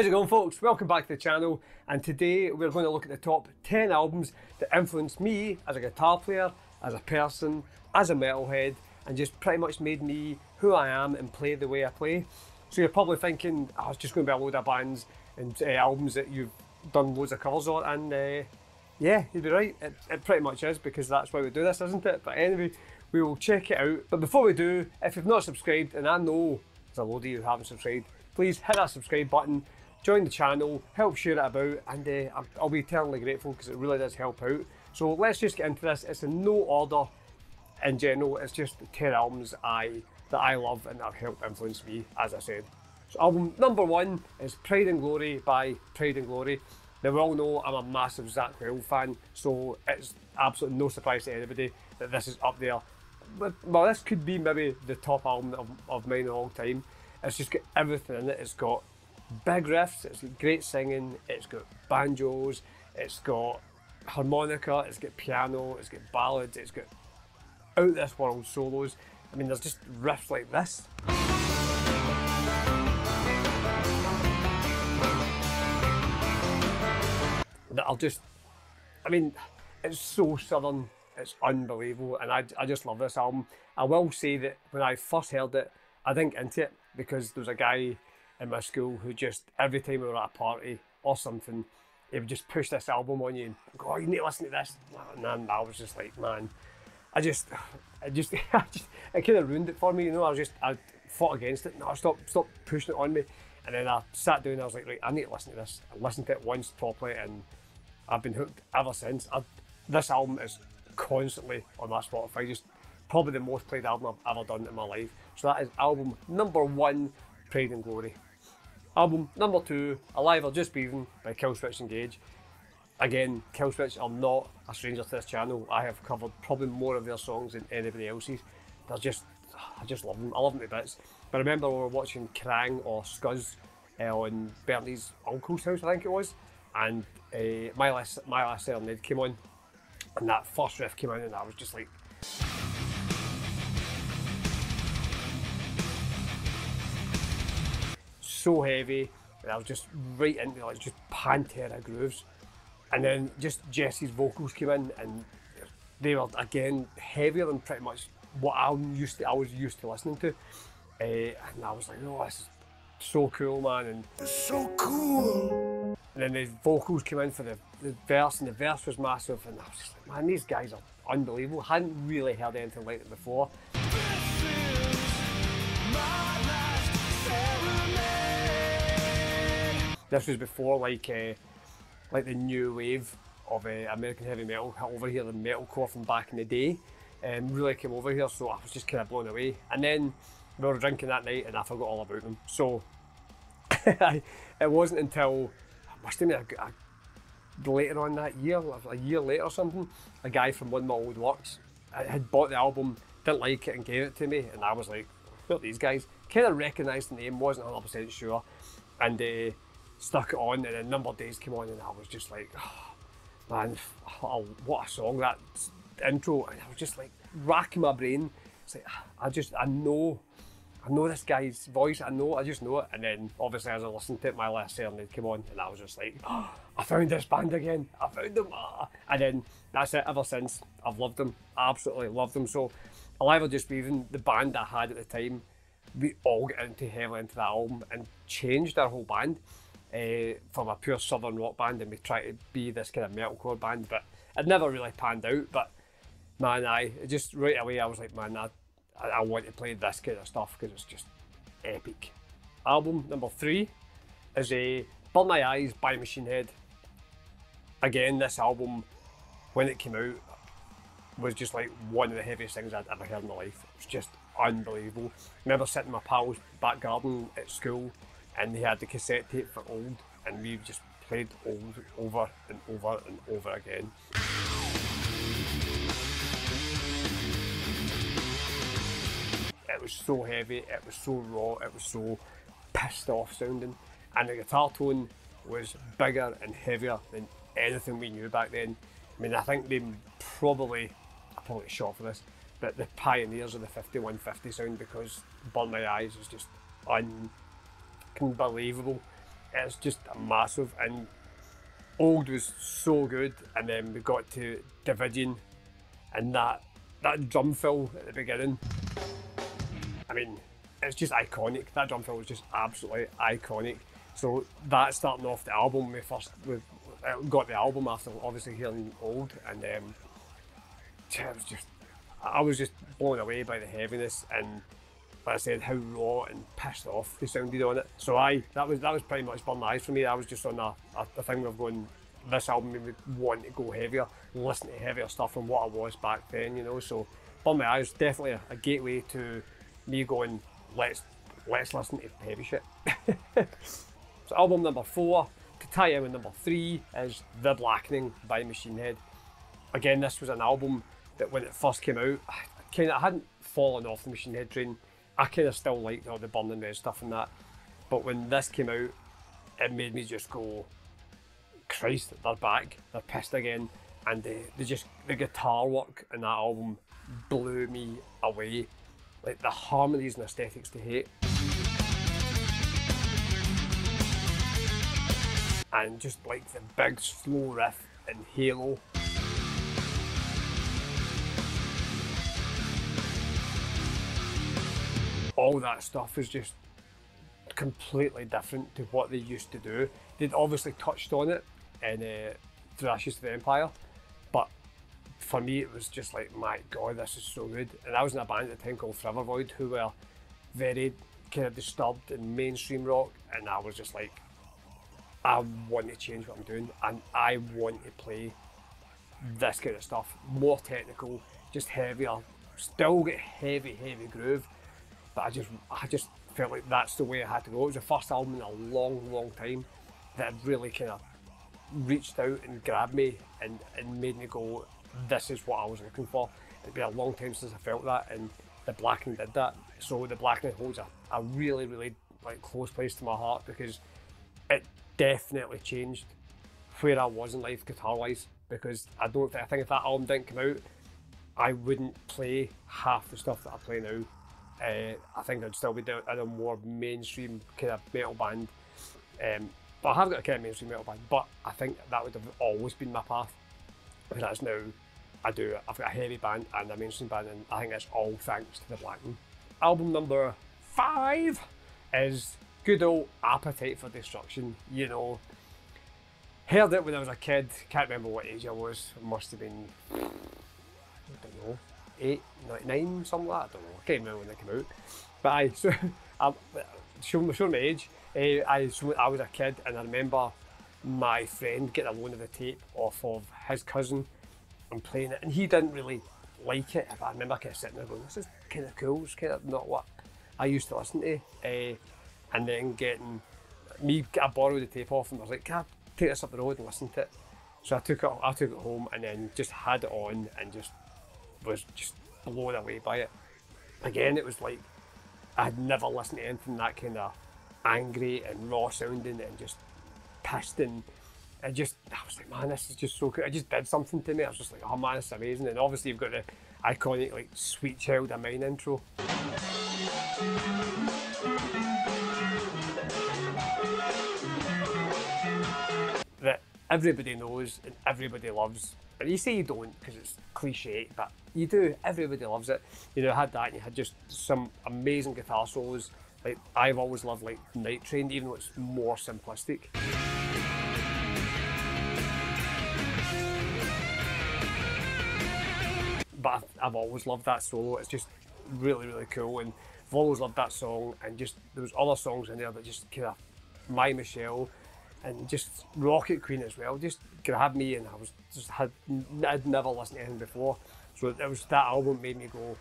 How's it going folks? Welcome back to the channel and today we're going to look at the top 10 albums that influenced me as a guitar player, as a person, as a metalhead and just pretty much made me who I am and play the way I play. So you're probably thinking, oh, it's just going to be a load of bands and uh, albums that you've done loads of covers on and uh, yeah, you'd be right, it, it pretty much is because that's why we do this isn't it? But anyway, we will check it out. But before we do, if you've not subscribed, and I know there's a load of you who haven't subscribed, please hit that subscribe button, join the channel, help share it about, and uh, I'll be eternally grateful because it really does help out. So let's just get into this. It's in no order in general, it's just 10 albums I that I love and that have helped influence me, as I said. So album number one is Pride and Glory by Pride and Glory. Now we all know I'm a massive Zakk Wylde fan, so it's absolutely no surprise to anybody that this is up there. But, well, this could be maybe the top album of, of mine of all time. It's just got everything in it. It's got big riffs, it's got great singing, it's got banjos, it's got harmonica, it's got piano, it's got ballads, it's got out this world solos. I mean, there's just riffs like this. That I'll just, I mean, it's so southern, it's unbelievable, and I, I just love this album. I will say that when I first heard it, I didn't get into it because there was a guy in my school who just, every time we were at a party or something, he would just push this album on you and go, oh, you need to listen to this. And then I was just like, man, I just, I just, I just, it kind of ruined it for me. You know, I was just, I fought against it. No, stop, stop pushing it on me. And then I sat down. and I was like, right, I need to listen to this. I listened to it once properly, and I've been hooked ever since. I've, this album is constantly on my Spotify. Just probably the most played album I've ever done in my life. So that is album number one, Pride and Glory. Album number two, Alive or Just Breathing by Killswitch Engage. Again, Killswitch are not a stranger to this channel. I have covered probably more of their songs than anybody else's. They're just, I just love them. I love them to bits. But I remember we were watching Kerrang or Scuzz uh, on Bernie's uncle's house, I think it was, and uh, My Last My Last Serenade came on, and that first riff came on, and I was just like. So heavy, and I was just right into like just Pantera grooves and then just Jesse's vocals came in and they were again heavier than pretty much what I'm used to I was used to listening to. Uh, and I was like, oh this is so cool man and it's so cool. And then the vocals came in for the, the verse and the verse was massive and I was just like, man, these guys are unbelievable. Hadn't really heard anything like it before. This was before like uh, like the new wave of uh, American heavy metal over here, the metalcore from back in the day, um, really came over here. So I was just kind of blown away. And then we were drinking that night, and I forgot all about them. So it wasn't until I must have been a, a, later on that year, a year later or something, a guy from one of my old works had bought the album, didn't like it, and gave it to me, and I was like, "Who these guys?" Kind of recognised the name, wasn't 100 percent sure, and. Uh, stuck it on, and a Number of Days came on, and I was just like, oh, man, what a song that intro! And I was just like racking my brain. It's like I just I know, I know this guy's voice. I know, I just know it. And then obviously as I listened to it, my last serenade came on, and I was just like, oh, I found this band again. I found them. Ah. And then that's it. Ever since I've loved them, absolutely loved them. So Alive or Just Breathing, the band I had at the time, we all got into heavily into that album and changed our whole band uh, from a pure southern rock band and we tried to be this kind of metalcore band, but it never really panned out. But man, I just right away I was like, man, I, I want to play this kind of stuff because it's just epic. Album number three is a Burn My Eyes by Machine Head. Again, this album, when it came out, was just like one of the heaviest things I'd ever heard in my life. It was just unbelievable. I remember sitting in my pal's back garden at school and they had the cassette tape for old, and we just played old over and over and over again. It was so heavy, it was so raw, it was so pissed off sounding, and the guitar tone was bigger and heavier than anything we knew back then. I mean, I think they probably, I probably shot for this, but the pioneers of the 5150 sound because Burn My Eyes is just un unbelievable. it's just massive. And Old was so good, and then we got to Davidian, and that that drum fill at the beginning. I mean, it's just iconic. That drum fill was just absolutely iconic. So that starting off the album, we first we got the album after obviously hearing Old, and um, it was just I was just blown away by the heaviness and like I said, how raw and pissed off they sounded on it. So I that was that was pretty much Burn My Eyes for me. I was just on a, a, a thing of going this album made me want to go heavier, listen to heavier stuff from what I was back then, you know. So Burn My Eyes definitely a, a gateway to me going, let's let's listen to heavy shit. so album number four, to tie in with number three, is The Blackening by Machine Head. Again, this was an album that when it first came out, I kind of hadn't fallen off the Machine Head train. I kind of still liked all the Burning Red stuff and that. But when this came out, it made me just go, Christ, they're back, they're pissed again. And they, they just, the guitar work in that album blew me away. Like the harmonies and aesthetics to hate. And just like the big slow riff in Halo all that stuff is just completely different to what they used to do. They'd obviously touched on it in uh, Through Ashes to the Empire, but for me it was just like, my god, this is so good. And I was in a band at the time called Forever Void who were very kind of disturbed in mainstream rock, and I was just like, I want to change what I'm doing, and I want to play this kind of stuff, more technical, just heavier, still get heavy, heavy groove, but I just I just felt like that's the way I had to go. It was the first album in a long, long time that really kind of reached out and grabbed me and, and made me go, this is what I was looking for. It'd been a long time since I felt that and the Blackening did that. So the Blackening holds a, a really, really like close place to my heart because it definitely changed where I was in life guitar wise because I don't think, I think if that album didn't come out I wouldn't play half the stuff that I play now uh, I think I'd still be doing in a more mainstream kind of metal band. Um, but I have got a kind of mainstream metal band, but I think that would have always been my path. Whereas now, I do. I've got a heavy band and a mainstream band, and I think that's all thanks to the Blackening. Album number five is good old Appetite for Destruction. You know, heard it when I was a kid. Can't remember what age I was. Must have been, eight, nine, something like that. I don't know. I can't remember when they came out. But I, so, I'm showing, showing my age. Uh, I, so I was a kid and I remember my friend getting a loan of the tape off of his cousin and playing it, and he didn't really like it. I remember kind of sitting there going, "This is kind of cool. It's kind of not what I used to listen to." Uh, and then getting me, I borrowed the tape off, and I was like, "Can I take this up the road and listen to it?" So I took it, I took it home, and then just had it on, and just was just blown away by it. Again, it was like I'd never listened to anything that kind of angry and raw sounding and just pissed and I just I was like, man, this is just so cool. It just did something to me. I was just like, oh man, it's amazing. And obviously you've got the iconic like Sweet Child O' Mine intro. That everybody knows and everybody loves you say you don't because it's cliche, but you do. Everybody loves it. You know, had that and you had just some amazing guitar solos. Like I've always loved like Night Train, even though it's more simplistic. But I've always loved that solo. It's just really, really cool, and I've always loved that song. And just there was other songs in there that just kind of My Michelle and just Rocket Queen as well. Just grabbed me, and I was just had I'd never listened to anything before. So it was that album made me go,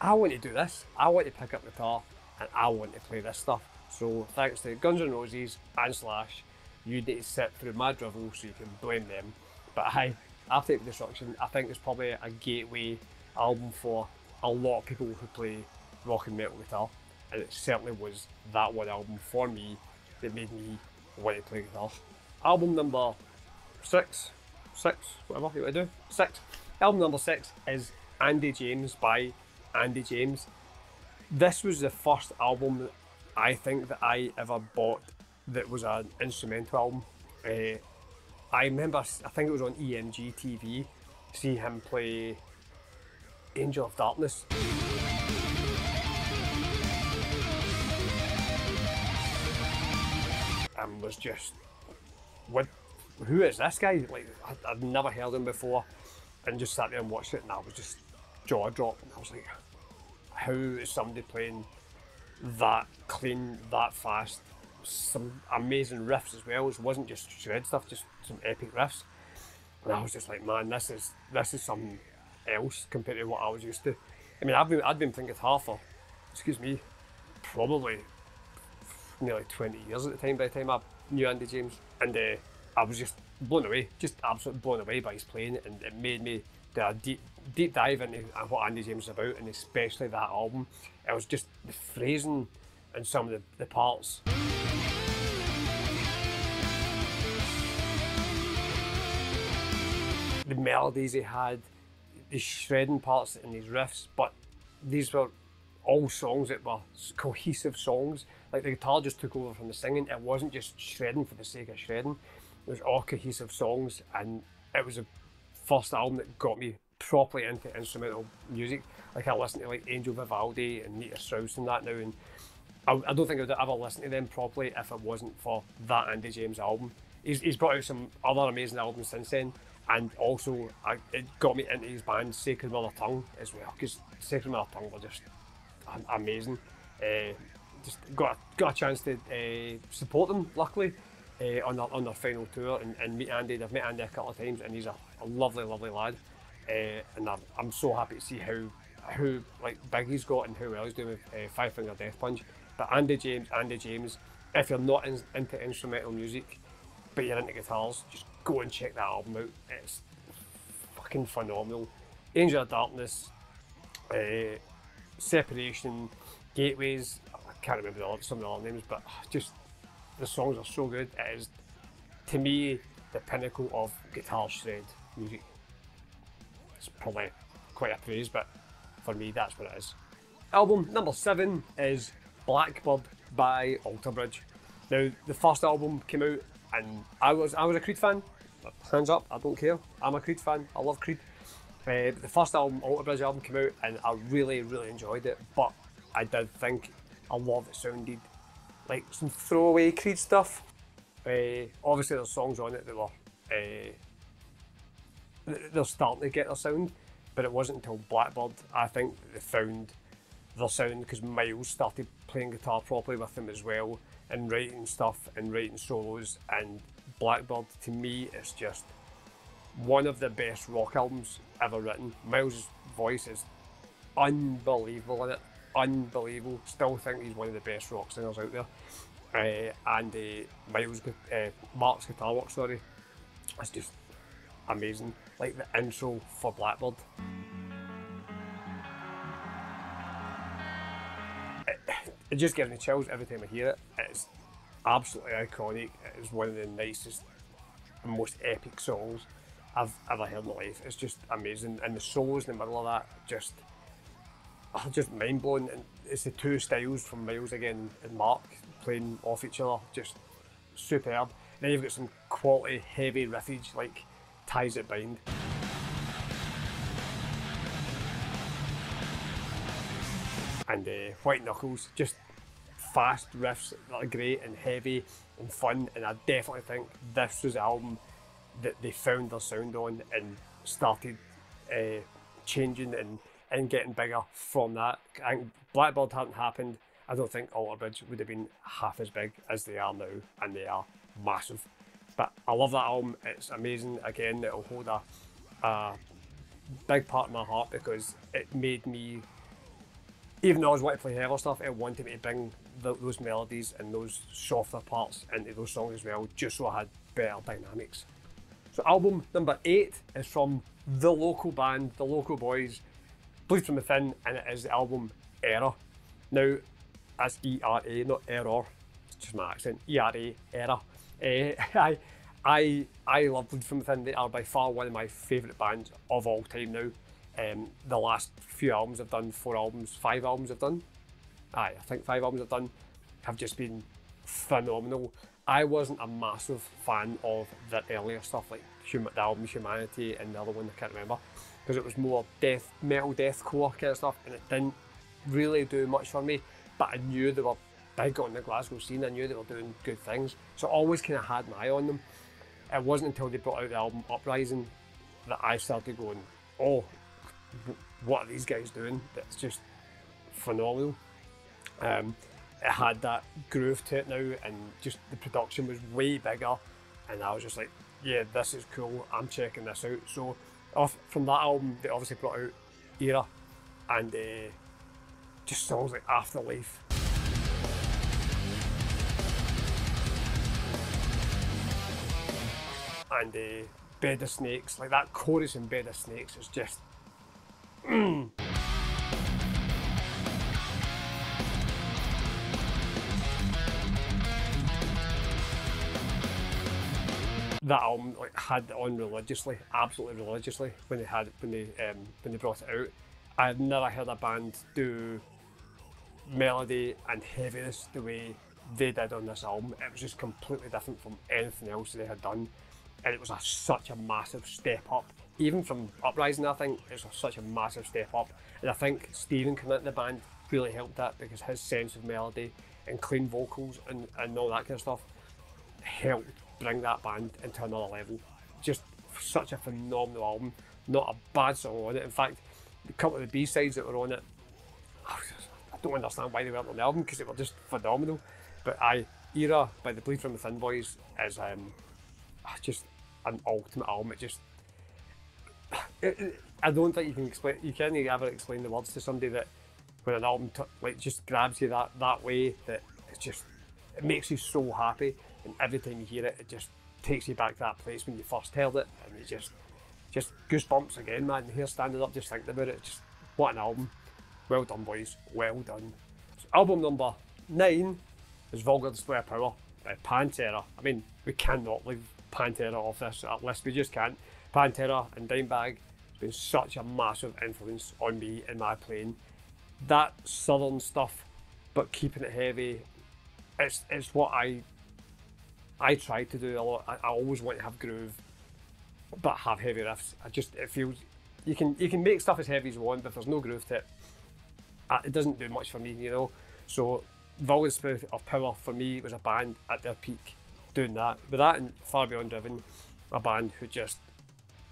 I want to do this. I want to pick up the guitar, and I want to play this stuff. So thanks to Guns N' Roses and Slash, you need to sit through my drivel so you can blame them. But I, Appetite Destruction, I think it's probably a gateway album for a lot of people who play rock and metal guitar, and it certainly was that one album for me that made me want to play guitar. Album number six, six, whatever you want to do, six. Album number six is Andy James by Andy James. This was the first album I think that I ever bought that was an instrumental album. Uh, I remember, I think it was on EMG TV, see him play Angel of Darkness. Was just, what, who is this guy? Like, I, I'd never heard him before, and just sat there and watched it, and I was just jaw dropped. And I was like, how is somebody playing that clean, that fast? Some amazing riffs as well. It wasn't just shred stuff, just some epic riffs. And I was just like, man, this is this is something else compared to what I was used to. I mean, I've been I'd been playing guitar for, excuse me, probably nearly 20 years at the time by the time I knew Andy James, and uh, I was just blown away, just absolutely blown away by his playing, and it made me do a deep deep dive into what Andy James is about, and especially that album. It was just the phrasing and some of the, the parts. The melodies he had, the shredding parts and his riffs, but these were all songs that were cohesive songs. Like the guitar just took over from the singing. It wasn't just shredding for the sake of shredding. It was all cohesive songs, and it was a first album that got me properly into instrumental music. Like I listen to like Angel Vivaldi and Nita Strauss and that now, and I, I don't think I'd ever listen to them properly if it wasn't for that Andy James album. He's, he's brought out some other amazing albums since then, and also I, it got me into his band Sacred Mother Tongue as well, because Sacred Mother Tongue were just amazing. Uh, just got got a chance to uh, support them, luckily, uh, on their on their final tour and, and meet Andy. I've met Andy a couple of times, and he's a, a lovely, lovely lad. And I'm, I'm so happy to see how how like big he's got and how well he's doing with Five Finger Death Punch. But Andy James, Andy James, if you're not in, into instrumental music, but you're into guitars, just go and check that album out. It's fucking phenomenal. Angel of Darkness, Separation, Gateways. I can't remember the, some of the names, but just the songs are so good. It is, to me, the pinnacle of guitar shred music. It's probably quite a praise, but for me, that's what it is. Album number seven is Blackbird by Alter Bridge. Now, the first album came out, and I was I was a Creed fan. Hands up, I don't care. I'm a Creed fan. I love Creed. Uh, the first album, Alter Bridge album, came out, and I really, really enjoyed it. But I did think a lot of it sounded like some throwaway Creed stuff. Uh, obviously, there's songs on it that were uh, they're starting to get their sound, but it wasn't until Blackbird I think they found their sound because Myles started playing guitar properly with them as well and writing stuff and writing solos. And Blackbird to me is just one of the best rock albums ever written. Myles' voice is unbelievable in it, unbelievable. Still think he's one of the best rock singers out there. Uh, and uh, Myles, uh, Mark's guitar work, sorry, it's just amazing. Like the intro for Blackbird. It, just gives me chills every time I hear it. It's absolutely iconic. It is one of the nicest and most epic songs I've ever heard in my life. It's just amazing. And the solos in the middle of that just are just mind blowing. And it's the two styles from Myles again and Mark playing off each other. Just superb. Then you've got some quality heavy riffage like Ties That Bind. And uh, White Knuckles, just fast riffs that are great and heavy and fun. And I definitely think this was the album that they found their sound on and started uh, changing and, and getting bigger from that. Think Blackbird hadn't happened. I don't think Alter Bridge would have been half as big as they are now, and they are massive. But I love that album. It's amazing. Again, it'll hold a, a big part of my heart because it made me, even though I was wanting to play heavier stuff, it wanted me to bring the, those melodies and those softer parts into those songs as well, just so I had better dynamics. So album number eight is from the local band, the local boys, Bleed from Within, and it is the album Era. Now, that's E-R-A, not error. It's just my accent. E-R-A, Era. Uh, I, I, I love Bleed From Within. They are by far one of my favourite bands of all time now. Um, the last few albums I've done, four albums, five albums I've done. Aye, I think five albums I've done have just been phenomenal. I wasn't a massive fan of the earlier stuff like hum- the album Humanity and the other one I can't remember because it was more death metal deathcore kind of stuff and it didn't really do much for me. But I knew they were big on the Glasgow scene. I knew they were doing good things, so I always kind of had an eye on them. It wasn't until they brought out the album Uprising that I started going, "Oh, what are these guys doing? That's just phenomenal." Um, it had that groove to it now, and just the production was way bigger, and I was just like, "Yeah, this is cool. I'm checking this out." So, off from that album, they obviously brought out Era, and uh, just songs like Afterlife. And uh, Bed of Snakes, like that chorus in Bed of Snakes is just. mm. That album like had it on religiously, absolutely religiously when they had when they um, when they brought it out. I had never heard a band do melody and heaviness the way they did on this album. It was just completely different from anything else they had done, and it was a, such a massive step up. Even from Uprising, I think it's a, such a massive step up, and I think Stephen coming into the band really helped that because his sense of melody and clean vocals and, and all that kind of stuff helped bring that band into another level. Just such a phenomenal album. Not a bad song on it. In fact, a couple of the B sides that were on it, I don't understand why they weren't on the album because they were just phenomenal. But I Era by the Bleed from Within Boys is um, just an ultimate album. It just it, it, I don't think you can explain. You can't ever explain the words to somebody that when an album t- like just grabs you that that way that it just it makes you so happy and every time you hear it, it just takes you back to that place when you first heard it, and you just, just goosebumps again, man. Here standing up, just thinking about it. Just what an album! Well done, boys. Well done. So album number nine is Vulgar Display of Power by Pantera. I mean, we cannot leave Pantera off this list. We just can't. Pantera and Dimebag has been such a massive influence on me and my playing. That southern stuff, but keeping it heavy, it's it's what I I try to do a lot. I, I, always want to have groove, but have heavy riffs. I just it feels you can you can make stuff as heavy as you want, but if there's no groove to it, uh, it doesn't do much for me, you know. So Vulgar Spirit of Power for me was a band at their peak doing that. But that and Far Beyond Driven, a band who just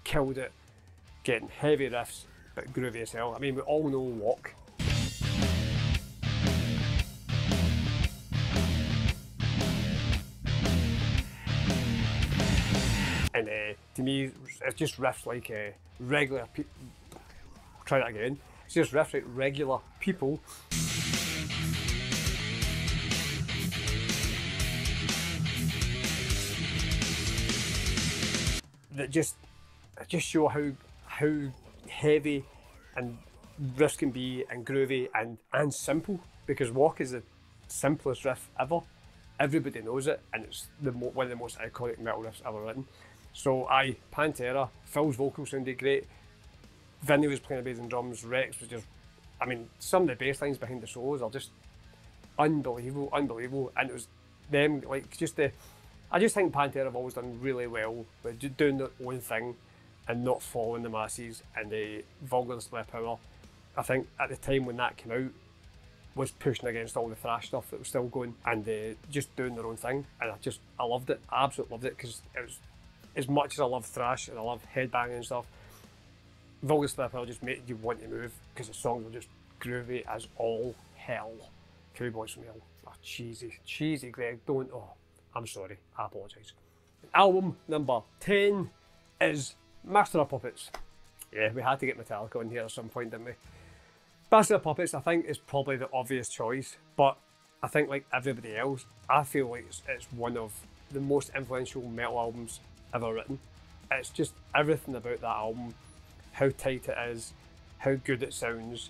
killed it, getting heavy riffs but groovy as hell. I mean, we all know Walk to me, it's just riffs like uh, regular people. Try that again. It's just riffs like regular people. That just just show how how heavy and riffs can be and groovy and and simple because Walk is the simplest riff ever. Everybody knows it, and it's the one of the most iconic metal riffs ever written. So I Pantera, Phil's vocals sounded great. Vinnie was playing the bass and drums. Rex was just, I mean, some of the bass lines behind the solos are just unbelievable, unbelievable. And it was them like just the. I just think Pantera have always done really well with doing their own thing and not following the masses and the vulgar display of power. I think at the time when that came out was pushing against all the thrash stuff that was still going and uh, just doing their own thing and I just I loved it I absolutely loved it because it was as much as I love thrash and I love headbanging and stuff, Vulgar Slipper will just make you want to move because the songs were just groovy as all hell. Cowboys from Hell. Oh, cheesy, cheesy, Greig. Don't. Oh, I'm sorry. I apologise. Album number 10 is Master of Puppets. Yeah, we had to get Metallica on here at some point, didn't we? Master of Puppets, I think, is probably the obvious choice, but I think, like everybody else, I feel like it's, it's one of the most influential metal albums ever written. It's just everything about that album, how tight it is, how good it sounds,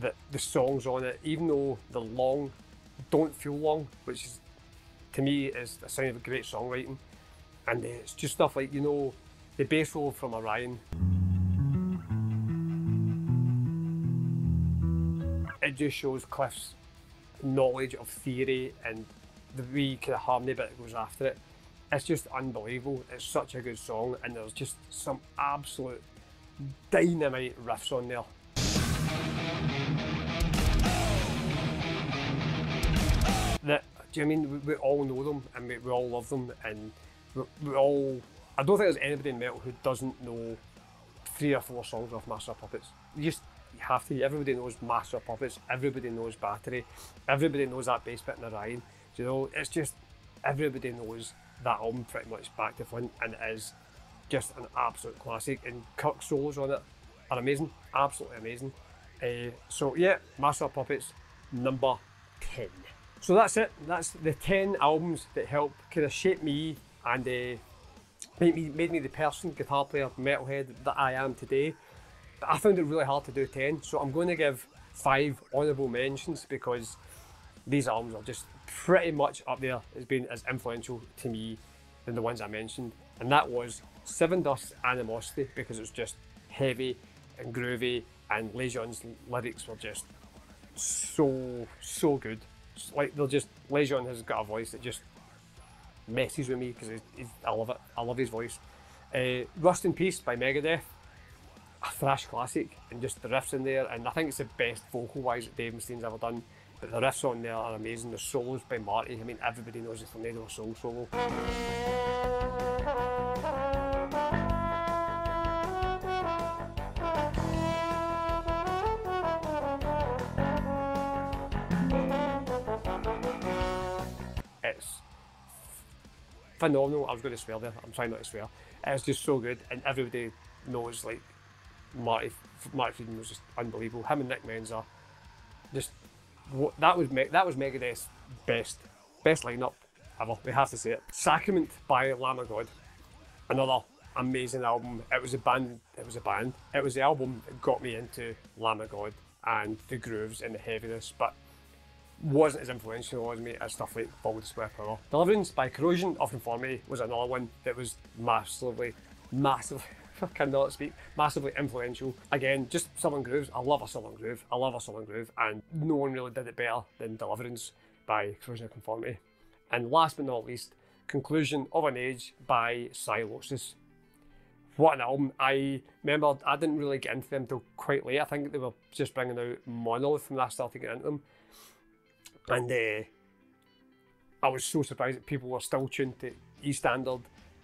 that the songs on it, even though they're long, don't feel long, which is to me is a sign of great songwriting. And uh, it's just stuff like, you know, the bass roll from Orion. It just shows Cliff's knowledge of theory and the wee kind of harmony bit that goes after it. It's just unbelievable. It's such a good song, and there's just some absolute dynamite riffs on there. That do you mean we, we all know them and we, we all love them and we, we all. I don't think there's anybody in metal who doesn't know three or four songs off Master Puppets. You just you have to. Everybody knows Master Puppets. Everybody knows Battery. Everybody knows that bass bit in Orion. You know, it's just everybody knows that album pretty much back to front, and it is just an absolute classic. And Kirk's solos on it are amazing, absolutely amazing. Uh, so yeah, Master of Puppets number ten. So that's it. That's the ten albums that helped kind of shape me and uh, made me made me the person, guitar player, metalhead that I am today. But I found it really hard to do ten, so I'm going to give five honourable mentions because these albums are just pretty much up there as being as influential to me than the ones I mentioned, and that was Sevendust's Animosity because it was just heavy and groovy, and Lajon's lyrics were just so so good. Like they're just Lajon has got a voice that just messes with me because I love it. I love his voice. Uh, Rust in Peace by Megadeth, a thrash classic, and just the riffs in there, and I think it's the best vocal wise that Dave Mustaine's ever done. But the riffs on there are amazing. The solos by Marty, I mean, everybody knows the Tornado Soul solo. It's phenomenal. I was going to swear there. I'm trying not to swear. It's just so good, and everybody knows like Marty Marty Friedman was just unbelievable. Him and Nick Menza, just that was Me- that was Megadeth's best best lineup ever. We have to say it. Sacrament by Lamb of God, another amazing album. It was a band. It was a band. It was the album that got me into Lamb of God and the grooves and the heaviness, but wasn't as influential as me as stuff like Forward Square Power. Deliverance by Corrosion of Conformity was another one that was massively, massively, cannot speak, massively influential. Again, just Southern Grooves. I love a Southern Groove. I love a Southern Groove, and no one really did it better than Deliverance by Corrosion of Conformity. And last but not least, Conclusion of an Age by Sylosis. What an album. I remember I didn't really get into them till quite late. I think they were just bringing out Monolith when I started getting into them. And uh, I was so surprised that people were still tuned to E standard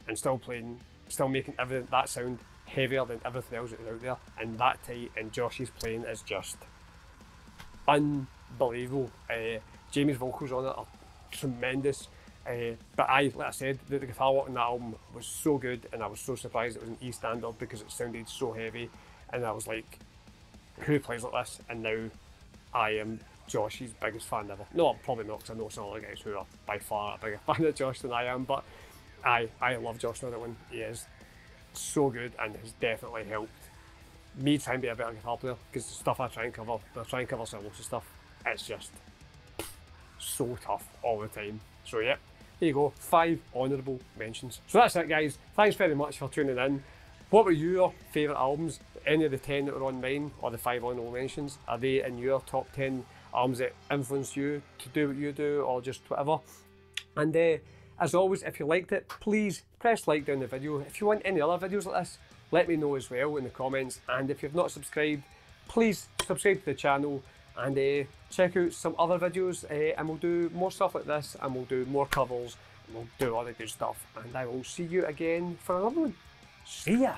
and still playing, still making everything that sound heavier than everything else that was out there. And that tight, and Josh's playing is just unbelievable. Uh, Jamie's vocals on it are tremendous. Uh, but I, like I said, the, the guitar work on that album was so good, and I was so surprised it was an E standard because it sounded so heavy. And I was like, who plays like this? And now I am Josh's biggest fan ever. No, probably not because I know some other guys who are by far a bigger fan of Josh than I am, but I, I love Josh one. He is so good and has definitely helped me try and be a better guitar player because the stuff I try and cover, I try and cover some of stuff, it's just so tough all the time. So yeah, there you go, five honourable mentions. So that's it guys, thanks very much for tuning in. What were your favourite albums? Any of the 10 that were on mine, or the 5 honourable mentions, are they in your top 10 albums that influenced you to do what you do, or just whatever? And uh, as always, if you liked it, please press like down the video. If you want any other videos like this, let me know as well in the comments. And if you've not subscribed, please subscribe to the channel and uh, check out some other videos. Uh, and we'll do more stuff like this, and we'll do more covers, and we'll do other good stuff. And I will see you again for another one. See ya!